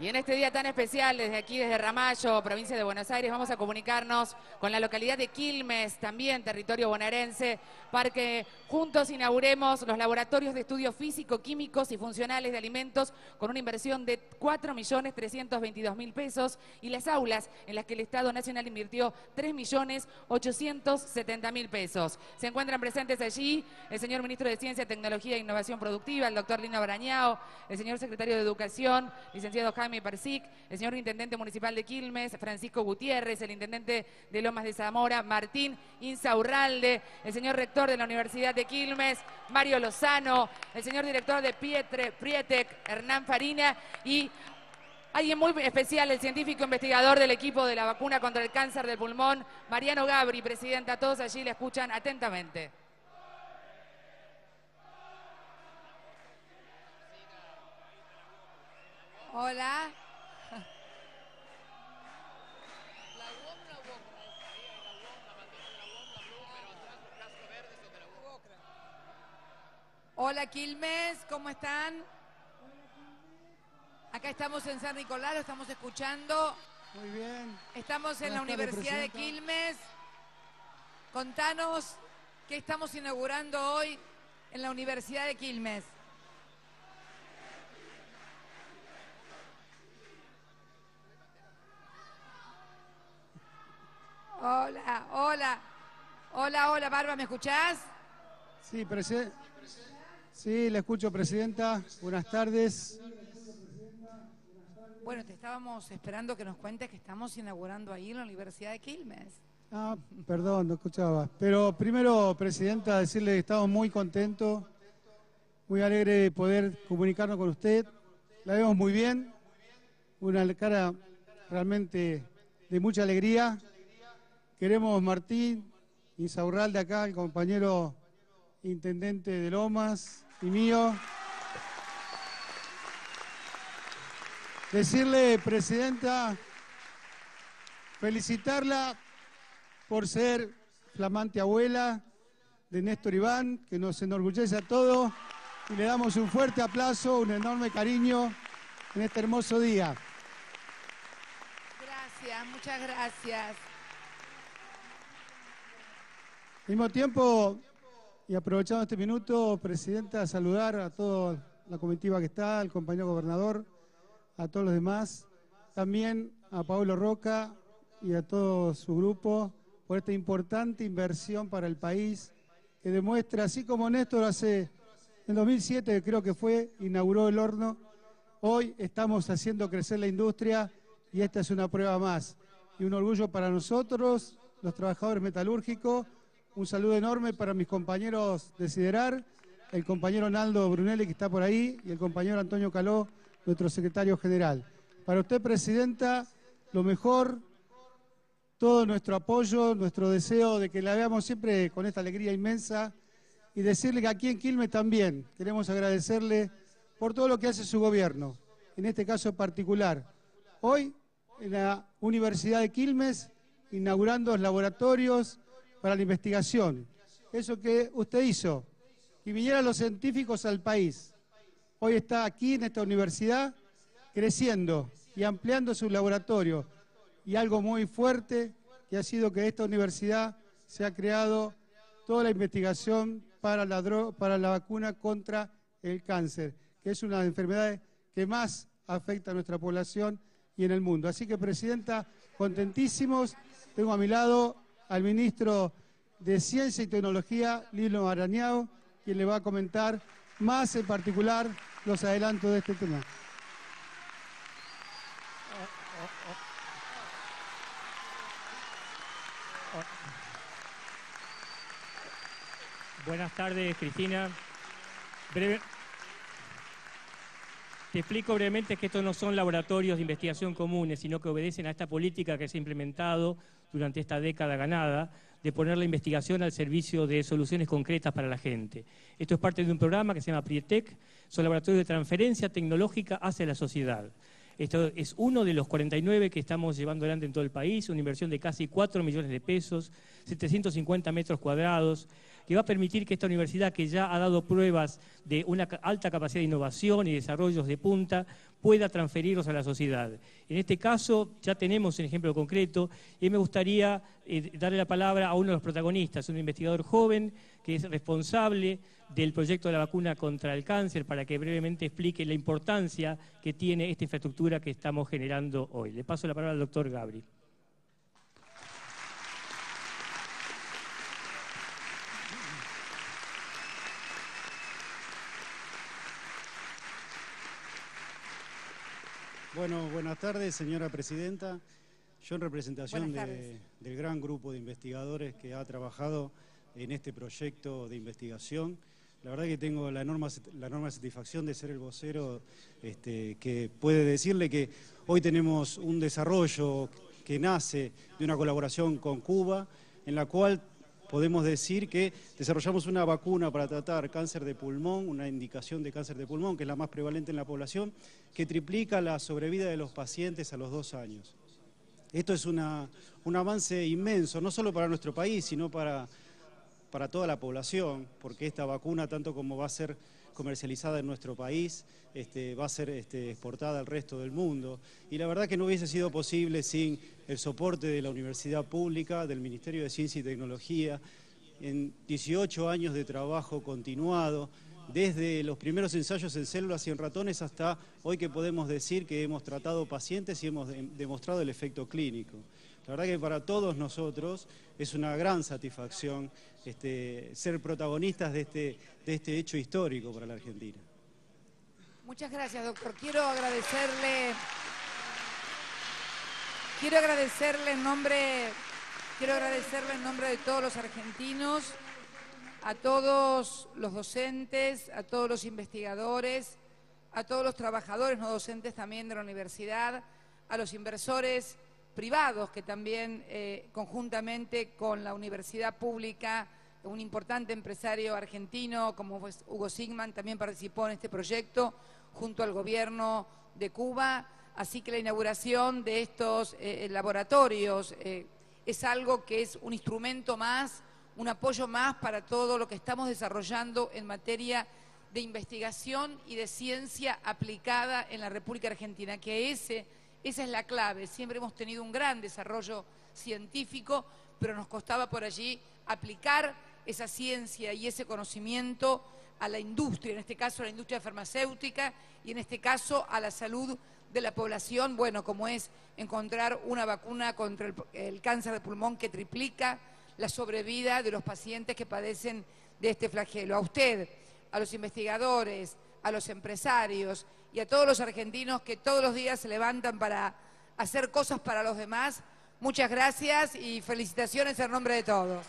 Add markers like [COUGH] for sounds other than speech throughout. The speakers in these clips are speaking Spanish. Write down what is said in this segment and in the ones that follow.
Y en este día tan especial, desde aquí, desde Ramallo, provincia de Buenos Aires, vamos a comunicarnos con la localidad de Quilmes, también territorio bonaerense, para que juntos inauguremos los laboratorios de estudios físico, químicos y funcionales de alimentos con una inversión de 4.322.000 pesos y las aulas en las que el Estado Nacional invirtió 3.870.000 pesos. Se encuentran presentes allí el señor Ministro de Ciencia, Tecnología e Innovación Productiva, el doctor Lino Barañao, el señor Secretario de Educación, licenciado Jaime Jaime Persic, el señor Intendente Municipal de Quilmes, Francisco Gutiérrez, el Intendente de Lomas de Zamora, Martín Insaurralde, el señor Rector de la Universidad de Quilmes, Mario Lozano, el señor Director de Pietre, Prietec, Hernán Farina y Alguien muy especial, el científico investigador del equipo de la vacuna contra el cáncer del pulmón, Mariano Gabri, presidenta. Todos allí le escuchan atentamente. Hola. Hola Quilmes, ¿cómo están? Acá estamos en San Nicolás, lo estamos escuchando. Muy bien. Estamos en la Universidad de Quilmes. Contanos qué estamos inaugurando hoy en la Universidad de Quilmes. Hola, hola. Hola, Barba, ¿me escuchás? Sí, presidente. Sí, le escucho, Presidenta. Buenas tardes. Bueno, te estábamos esperando que nos cuentes que estamos inaugurando ahí en la Universidad de Quilmes. Ah, perdón, no escuchaba. Pero primero, Presidenta, decirle que estamos muy contentos, muy alegre de poder comunicarnos con usted. La vemos muy bien, una cara realmente de mucha alegría. Queremos Martín Insaurral de acá, el compañero intendente de Lomas y mío. Decirle, Presidenta, felicitarla por ser flamante abuela de Néstor Iván, que nos enorgullece a todos, y le damos un fuerte aplauso, un enorme cariño en este hermoso día. Gracias, muchas gracias. Al mismo tiempo, y aprovechando este minuto, Presidenta, saludar a toda la comitiva que está, al compañero gobernador, a todos los demás, también a Pablo Roca y a todo su grupo por esta importante inversión para el país que demuestra, así como Néstor hace, en 2007 creo que fue, inauguró el horno, hoy estamos haciendo crecer la industria y esta es una prueba más. Y un orgullo para nosotros, los trabajadores metalúrgicos, un saludo enorme para mis compañeros de Siderar, el compañero Naldo Brunelli que está por ahí y el compañero Antonio Caló, nuestro secretario general. Para usted, Presidenta, lo mejor, todo nuestro apoyo, nuestro deseo de que la veamos siempre con esta alegría inmensa y decirle que aquí en Quilmes también queremos agradecerle por todo lo que hace su gobierno, en este caso particular. Hoy, en la Universidad de Quilmes, inaugurando los laboratorios, para la investigación. Eso que usted hizo, que vinieran los científicos al país. Hoy está aquí en esta universidad creciendo y ampliando su laboratorio. Y algo muy fuerte que ha sido que esta universidad se ha creado toda la investigación para la, para la vacuna contra el cáncer, que es una de las enfermedades que más afecta a nuestra población y en el mundo. Así que, Presidenta, contentísimos. Tengo a mi lado al ministro de Ciencia y Tecnología, Lilo Arañao, quien le va a comentar más en particular los adelantos de este tema. Buenas tardes, Cristina. Te explico brevemente que estos no son laboratorios de investigación comunes, sino que obedecen a esta política que se ha implementado durante esta década ganada de poner la investigación al servicio de soluciones concretas para la gente. Esto es parte de un programa que se llama Prietec, son laboratorios de transferencia tecnológica hacia la sociedad. Esto es uno de los 49 que estamos llevando adelante en todo el país, una inversión de casi 4 millones de pesos, 750 metros cuadrados, que va a permitir que esta universidad, que ya ha dado pruebas de una alta capacidad de innovación y desarrollos de punta, pueda transferirlos a la sociedad. En este caso ya tenemos un ejemplo concreto y me gustaría eh, darle la palabra a uno de los protagonistas, un investigador joven que es responsable del proyecto de la vacuna contra el cáncer para que brevemente explique la importancia que tiene esta infraestructura que estamos generando hoy. Le paso la palabra al doctor Gabri. Bueno, buenas tardes, señora presidenta. Yo en representación del gran grupo de investigadores que ha trabajado en este proyecto de investigación, la verdad que tengo la enorme, la enorme satisfacción de ser el vocero este, que puede decirle que hoy tenemos un desarrollo que nace de una colaboración con Cuba, en la cual podemos decir que desarrollamos una vacuna para tratar cáncer de pulmón, una indicación de cáncer de pulmón, que es la más prevalente en la población, que triplica la sobrevida de los pacientes a los dos años. Esto es un avance inmenso, no solo para nuestro país, sino para, para toda la población, porque esta vacuna, tanto como va a ser comercializada en nuestro país, este, va a ser este, exportada al resto del mundo. Y la verdad que no hubiese sido posible sin el soporte de la Universidad Pública, del Ministerio de Ciencia y Tecnología, en 18 años de trabajo continuado, desde los primeros ensayos en células y en ratones hasta hoy que podemos decir que hemos tratado pacientes y hemos demostrado el efecto clínico. La verdad que para todos nosotros es una gran satisfacción este, ser protagonistas de este, de este hecho histórico para la Argentina. Muchas gracias, doctor. Quiero agradecerle, quiero agradecerle en nombre, quiero agradecerle en nombre de todos los argentinos, a todos los docentes, a todos los investigadores, a todos los trabajadores no docentes también de la universidad, a los inversores privados que también eh, conjuntamente con la universidad pública, un importante empresario argentino como Hugo Sigman también participó en este proyecto junto al gobierno de Cuba, así que la inauguración de estos eh, eh, laboratorios es algo que es un instrumento más, un apoyo más para todo lo que estamos desarrollando en materia de investigación y de ciencia aplicada en la República Argentina, que ese esa es la clave. Siempre hemos tenido un gran desarrollo científico, pero nos costaba por allí aplicar esa ciencia y ese conocimiento a la industria, en este caso a la industria farmacéutica y en este caso a la salud de la población, bueno, como es encontrar una vacuna contra el, cáncer de pulmón que triplica la sobrevida de los pacientes que padecen de este flagelo. A usted, a los investigadores, a los empresarios y a todos los argentinos que todos los días se levantan para hacer cosas para los demás. Muchas gracias y felicitaciones en nombre de todos.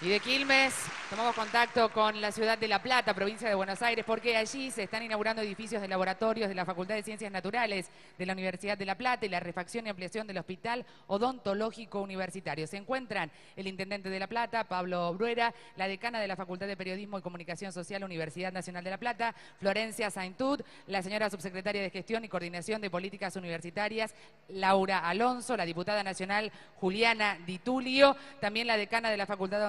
Y de Quilmes tomamos contacto con la ciudad de La Plata, provincia de Buenos Aires, porque allí se están inaugurando edificios de laboratorios de la Facultad de Ciencias Naturales de la Universidad de La Plata y la refacción y ampliación del Hospital Odontológico Universitario. Se encuentran el intendente de La Plata, Pablo Bruera, la decana de la Facultad de Periodismo y Comunicación Social, Universidad Nacional de La Plata, Florencia Saintud, la señora subsecretaria de Gestión y Coordinación de Políticas Universitarias, Laura Alonso, la diputada nacional Juliana Ditulio, también la decana de la Facultad de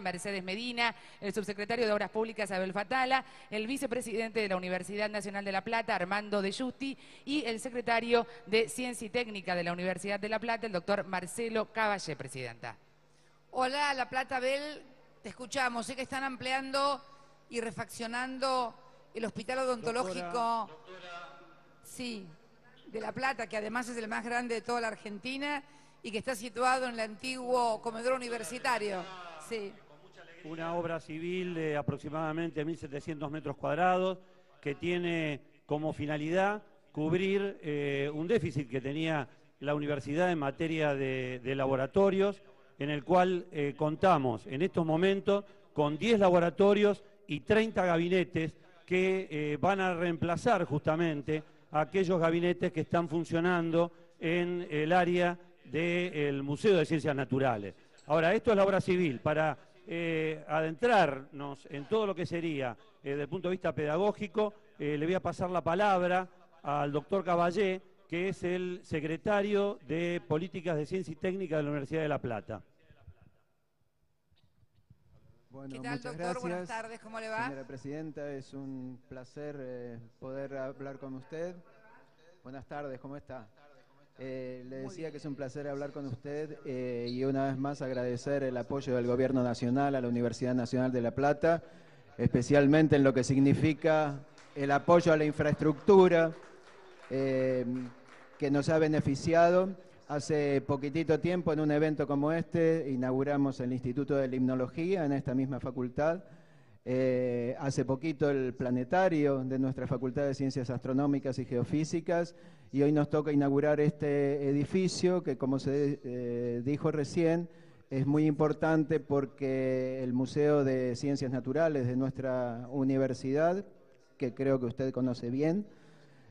Mercedes Medina, el subsecretario de Obras Públicas, Abel Fatala, el vicepresidente de la Universidad Nacional de La Plata, Armando de Justi, y el secretario de Ciencia y Técnica de la Universidad de La Plata, el doctor Marcelo Caballé, presidenta. Hola, La Plata, Abel, te escuchamos. Sé que están ampliando y refaccionando el hospital odontológico. Sí, de La Plata, que además es el más grande de toda la Argentina y que está situado en el antiguo comedor universitario. Una obra civil de aproximadamente 1.700 metros cuadrados que tiene como finalidad cubrir eh, un déficit que tenía la universidad en materia de, laboratorios, en el cual eh, contamos en estos momentos con 10 laboratorios y 30 gabinetes que eh, van a reemplazar justamente aquellos gabinetes que están funcionando en el área del Museo de Ciencias Naturales. Ahora, esto es la obra civil. Para eh, adentrarnos en todo lo que sería eh, desde el punto de vista pedagógico, eh, le voy a pasar la palabra al doctor Caballé, que es el secretario de Políticas de Ciencia y Técnica de la Universidad de La Plata. Bueno, ¿Qué tal, doctor? Buenas tardes, ¿cómo le va? Señora Presidenta, es un placer poder hablar con usted. Buenas tardes, ¿cómo está? Eh, le decía que es un placer hablar con usted eh, y una vez más agradecer el apoyo del Gobierno Nacional a la Universidad Nacional de La Plata, especialmente en lo que significa el apoyo a la infraestructura que nos ha beneficiado Hace poquitito tiempo, en un evento como este, inauguramos el Instituto de la Himnología en esta misma facultad. Eh, hace poquito el planetario de nuestra Facultad de Ciencias Astronómicas y Geofísicas y hoy nos toca inaugurar este edificio que, como se eh, dijo recién, es muy importante porque el Museo de Ciencias Naturales de nuestra universidad, que creo que usted conoce bien,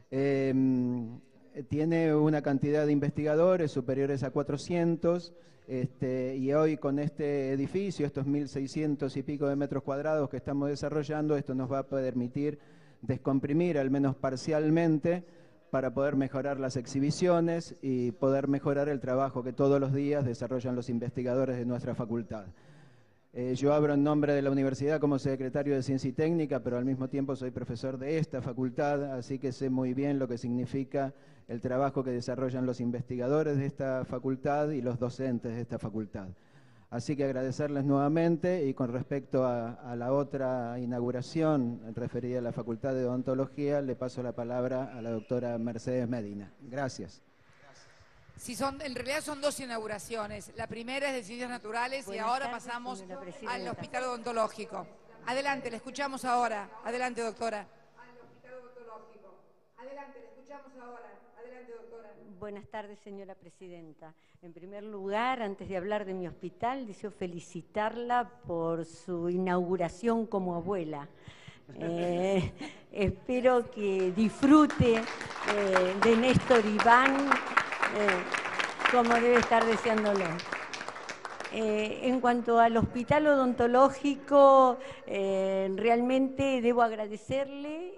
eh, tiene una cantidad de investigadores superiores a 400 este, y hoy con este edificio, estos 1.600 y pico de metros cuadrados que estamos desarrollando, esto nos va a permitir descomprimir al menos parcialmente para poder mejorar las exhibiciones y poder mejorar el trabajo que todos los días desarrollan los investigadores de nuestra facultad. Eh, yo abro en nombre de la universidad como secretario de Ciencia y Técnica, pero al mismo tiempo soy profesor de esta facultad, así que sé muy bien lo que significa el trabajo que desarrollan los investigadores de esta facultad y los docentes de esta facultad. Así que agradecerles nuevamente y con respecto a, la otra inauguración referida a la Facultad de Odontología, le paso la palabra a la doctora Mercedes Medina. Gracias. Sí, son, en realidad son dos inauguraciones. La primera es de Ciencias Naturales y ahora pasamos al Hospital Odontológico. Adelante, le escuchamos ahora. Adelante, doctora. Al Hospital Odontológico. Adelante, le escuchamos ahora. Adelante, doctora. Buenas tardes, señora Presidenta. En primer lugar, antes de hablar de mi hospital, deseo felicitarla por su inauguración como abuela. Eh, [LAUGHS] espero que disfrute eh, de Néstor Iván eh, como debe estar deseándolo. Eh, en cuanto al hospital odontológico, eh, realmente debo agradecerle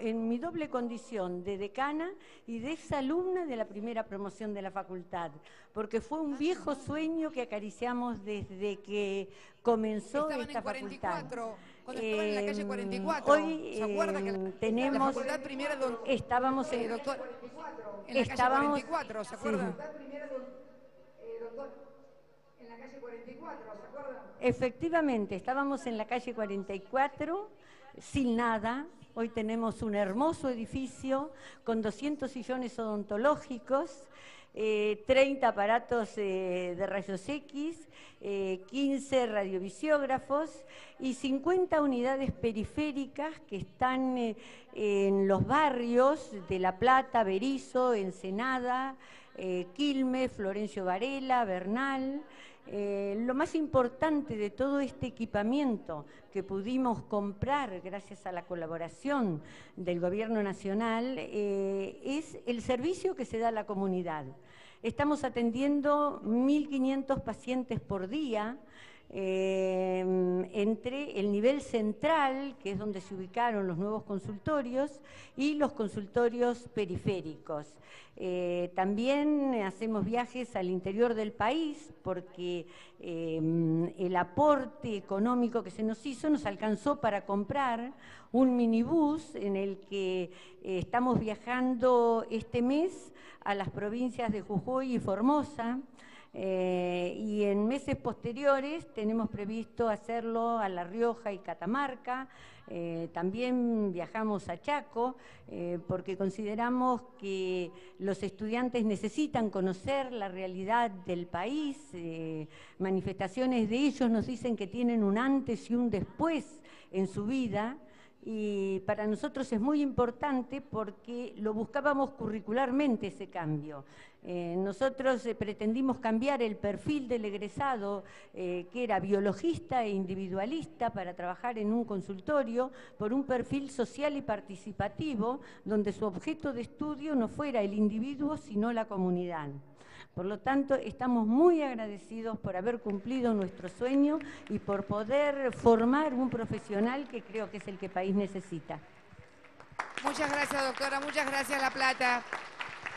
en mi doble condición de decana y de exalumna de la primera promoción de la facultad, porque fue un viejo sueño que acariciamos desde que comenzó esta facultad. Cuando en la calle 44. Hoy ¿Se acuerda que tenemos, la facultad primera estábamos en, doctor, en la estábamos, calle 44, ¿se acuerda? en la calle 44, ¿se acuerdan? Efectivamente, estábamos en la calle 44 sin nada. Hoy tenemos un hermoso edificio con 200 sillones odontológicos 30 eh, aparatos eh, de rayos X, 15 eh, radiovisiógrafos y 50 unidades periféricas que están en los barrios de La Plata, Berizo, Ensenada, Quilmes, Florencio Varela, Bernal. Lo más importante de todo este equipamiento que pudimos comprar gracias a la colaboración del Gobierno Nacional es el servicio que se da a la comunidad. Estamos atendiendo 1.500 pacientes por día, eh, entre el nivel central, que es donde se ubicaron los nuevos consultorios, y los consultorios periféricos. Eh, también hacemos viajes al interior del país porque eh, el aporte económico que se nos hizo nos alcanzó para comprar un minibús en el que estamos viajando este mes a las provincias de Jujuy y Formosa. Eh, y en meses posteriores tenemos previsto hacerlo a La Rioja y Catamarca. Eh, también viajamos a Chaco eh, porque consideramos que los estudiantes necesitan conocer la realidad del país. manifestaciones de ellos nos dicen que tienen un antes y un después en su vida y para nosotros es muy importante porque lo buscábamos curricularmente ese cambio. Eh, nosotros eh, pretendimos cambiar el perfil del egresado, eh, que era biologista e individualista, para trabajar en un consultorio, por un perfil social y participativo, donde su objeto de estudio no fuera el individuo, sino la comunidad. Por lo tanto, estamos muy agradecidos por haber cumplido nuestro sueño y por poder formar un profesional que creo que es el que el país necesita. Muchas gracias, doctora. Muchas gracias, La Plata.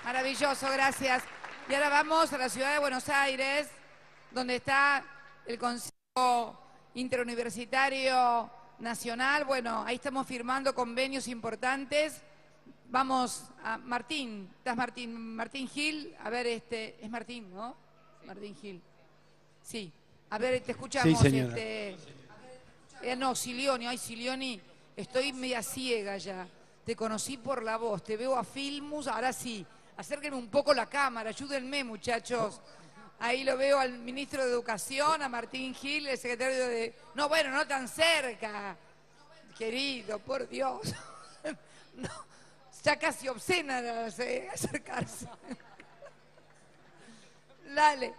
Maravilloso, gracias. Y ahora vamos a la ciudad de Buenos Aires, donde está el Consejo interuniversitario nacional. Bueno, ahí estamos firmando convenios importantes. Vamos a Martín, ¿estás Martín? Martín Gil, a ver, este, es Martín, ¿no? Martín Gil. Sí, a ver, te escuchamos. Sí, señora. Este, eh, no, Silioni, ay Silioni, estoy media ciega ya. Te conocí por la voz, te veo a Filmus, ahora sí. Acérquenme un poco la cámara, ayúdenme muchachos. Ahí lo veo al ministro de Educación, a Martín Gil, el secretario de... No, bueno, no tan cerca. Querido, por Dios. [LAUGHS] No, ya casi obscena eh, acercarse. Dale.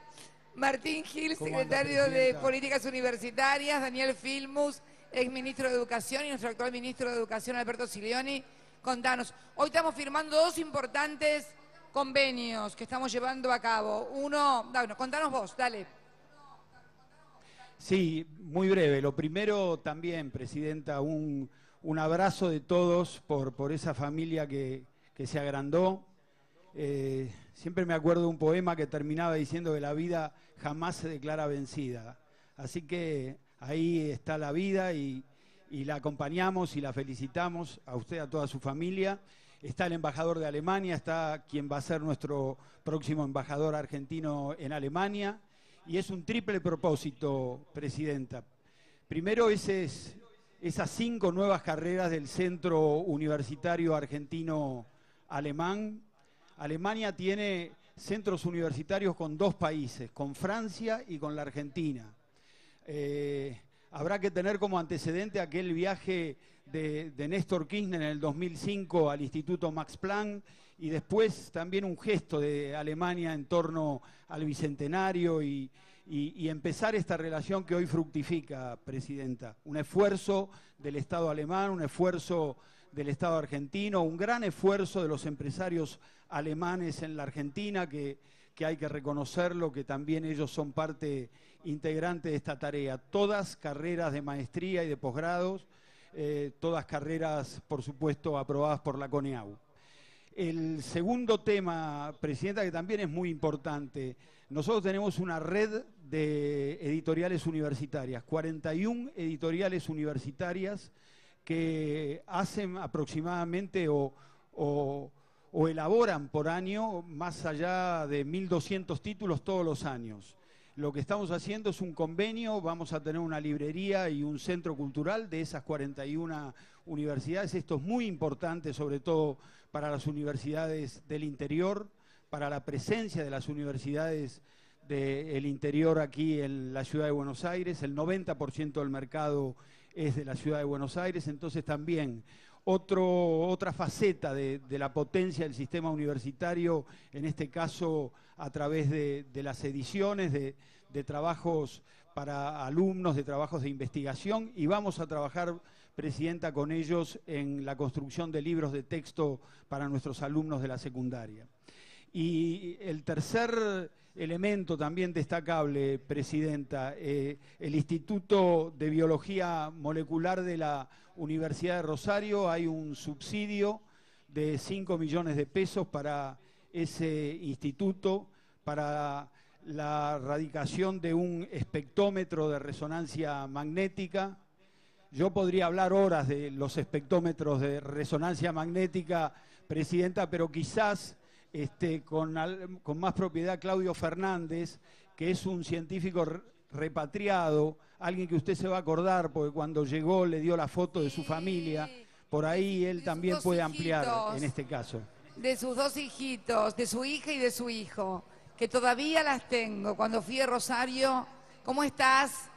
Martín Gil, ¿Cómo anda, secretario de? Políticas Universitarias, Daniel Filmus, ex ministro de Educación y nuestro actual ministro de Educación, Alberto Silioni. Contanos, hoy estamos firmando dos importantes convenios que estamos llevando a cabo. Uno, bueno, contanos vos, dale. Sí, muy breve. Lo primero también, Presidenta, un, un abrazo de todos por, por esa familia que, que se agrandó. Eh, siempre me acuerdo de un poema que terminaba diciendo que la vida jamás se declara vencida. Así que ahí está la vida y, y la acompañamos y la felicitamos a usted, a toda su familia. Está el embajador de Alemania, está quien va a ser nuestro próximo embajador argentino en Alemania. Y es un triple propósito, Presidenta. Primero, ese es, esas cinco nuevas carreras del Centro Universitario Argentino Alemán. Alemania tiene centros universitarios con dos países, con Francia y con la Argentina. Eh, habrá que tener como antecedente aquel viaje de, Néstor Kirchner en el 2005 al Instituto Max Planck y después también un gesto de Alemania en torno al Bicentenario y, y- empezar esta relación que hoy fructifica, Presidenta. Un esfuerzo del Estado alemán, un esfuerzo del Estado argentino, un gran esfuerzo de los empresarios alemanes en la Argentina, que, que hay que reconocerlo, que también ellos son parte integrante de esta tarea. Todas carreras de maestría y de posgrados, eh, todas carreras, por supuesto, aprobadas por la CONEAU. El segundo tema, Presidenta, que también es muy importante. Nosotros tenemos una red de editoriales universitarias, 41 editoriales universitarias que hacen aproximadamente o, elaboran por año más allá de 1.200 títulos todos los años. Lo que estamos haciendo es un convenio, vamos a tener una librería y un centro cultural de esas 41 universidades. Esto es muy importante, sobre todo para las universidades del interior, para la presencia de las universidades del interior aquí en la ciudad de Buenos Aires. El 90% del mercado es de la ciudad de Buenos Aires, entonces también otro, otra faceta de, la potencia del sistema universitario, en este caso a través de, las ediciones, de trabajos para alumnos, de trabajos de investigación, y vamos a trabajar, Presidenta, con ellos en la construcción de libros de texto para nuestros alumnos de la secundaria. Y el tercer elemento también destacable, Presidenta, eh, el Instituto de Biología Molecular de la Universidad de Rosario, hay un subsidio de 5 millones de pesos para ese instituto, para la radicación de un espectómetro de resonancia magnética. Yo podría hablar horas de los espectómetros de resonancia magnética, Presidenta, pero quizás este, con, al- con más propiedad Claudio Fernández, que es un científico re- repatriado, alguien que usted se va a acordar, porque cuando llegó le dio la foto de su familia, por ahí él también puede ampliar hijitos. en este caso. de sus dos hijitos, de su hija y de su hijo, que todavía las tengo. Cuando fui a Rosario, ¿cómo estás?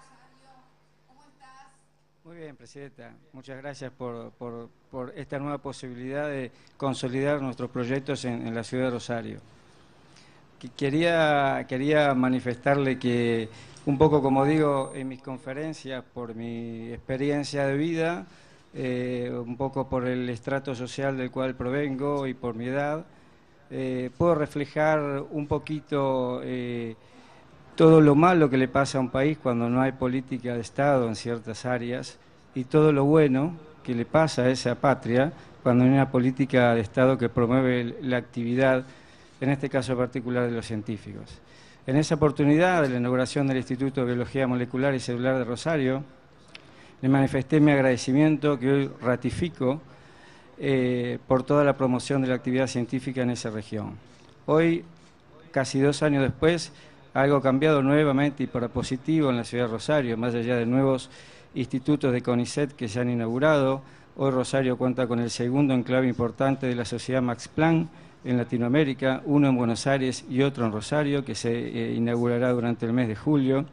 Muy bien, Presidenta. Muchas gracias por, por- esta nueva posibilidad de consolidar nuestros proyectos en, la ciudad de Rosario. Que- Quería, quería manifestarle que, un poco como digo en mis conferencias, por mi experiencia de vida, eh, un poco por el estrato social del cual provengo y por mi edad, eh, puedo reflejar un poquito eh, todo lo malo que le pasa a un país cuando no hay política de Estado en ciertas áreas y todo lo bueno que le pasa a esa patria cuando hay una política de Estado que promueve la actividad, en este caso particular de los científicos. En esa oportunidad de la inauguración del Instituto de Biología Molecular y Celular de Rosario, le manifesté mi agradecimiento que hoy ratifico eh, por toda la promoción de la actividad científica en esa región. Hoy, casi dos años después, algo cambiado nuevamente y para positivo en la ciudad de Rosario, más allá de nuevos institutos de CONICET que se han inaugurado. Hoy Rosario cuenta con el segundo enclave importante de la sociedad Max Planck en Latinoamérica, uno en Buenos Aires y otro en Rosario, que se eh, inaugurará durante el mes de julio.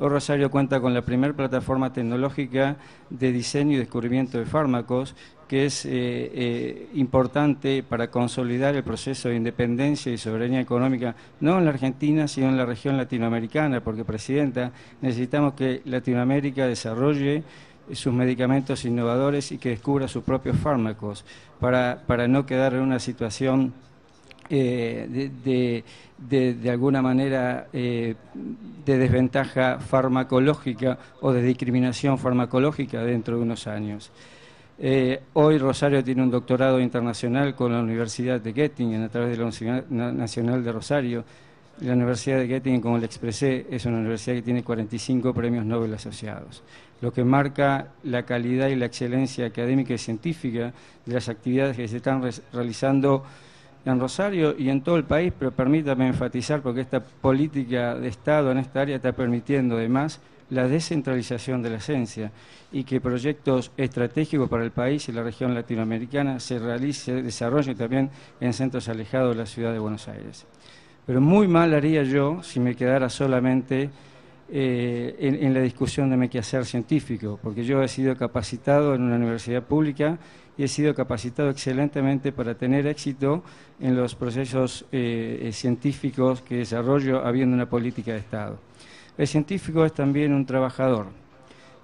Hoy Rosario cuenta con la primera plataforma tecnológica de diseño y descubrimiento de fármacos, que es eh, eh, importante para consolidar el proceso de independencia y soberanía económica, no en la Argentina, sino en la región latinoamericana, porque, Presidenta, necesitamos que Latinoamérica desarrolle sus medicamentos innovadores y que descubra sus propios fármacos, para, para no quedar en una situación eh, de, alguna manera de desventaja farmacológica o de discriminación farmacológica dentro de unos años. Eh, hoy Rosario tiene un doctorado internacional con la Universidad de Göttingen a través de la Universidad Nacional de Rosario. La Universidad de Göttingen, como le expresé, es una universidad que tiene 45 premios Nobel asociados, lo que marca la calidad y la excelencia académica y científica de las actividades que se están realizando en Rosario y en todo el país, pero permítame enfatizar porque esta política de Estado en esta área está permitiendo además la descentralización de la ciencia y que proyectos estratégicos para el país y la región latinoamericana se realicen, se desarrollen también en centros alejados de la ciudad de Buenos Aires. Pero muy mal haría yo si me quedara solamente eh, en, la discusión de mi quehacer científico, porque yo he sido capacitado en una universidad pública y he sido capacitado excelentemente para tener éxito en los procesos eh, eh, científicos que desarrollo habiendo una política de Estado. El científico es también un trabajador.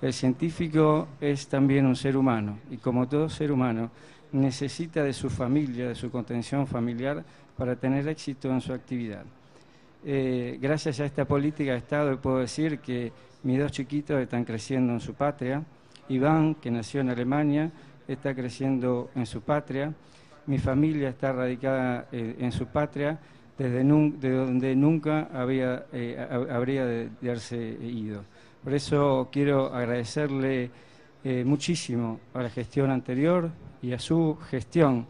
El científico es también un ser humano y como todo ser humano necesita de su familia, de su contención familiar para tener éxito en su actividad. Eh, gracias a esta política de Estado puedo decir que mis dos chiquitos están creciendo en su patria. Iván, que nació en Alemania, está creciendo en su patria. Mi familia está radicada eh, en su patria desde de donde nunca había, eh, habría de, haberse ido. Por eso quiero agradecerle eh, muchísimo a la gestión anterior y a su gestión,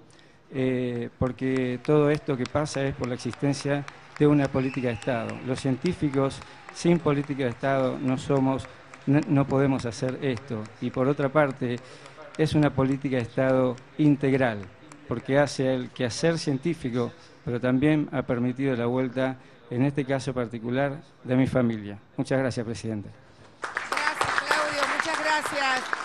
eh, porque todo esto que pasa es por la existencia de una política de Estado. Los científicos sin política de Estado no somos, no, no podemos hacer esto. Y por otra parte, es una política de Estado integral, porque hace el quehacer científico pero también ha permitido la vuelta, en este caso particular, de mi familia. Muchas gracias, Presidente. Gracias, Claudio. Muchas gracias.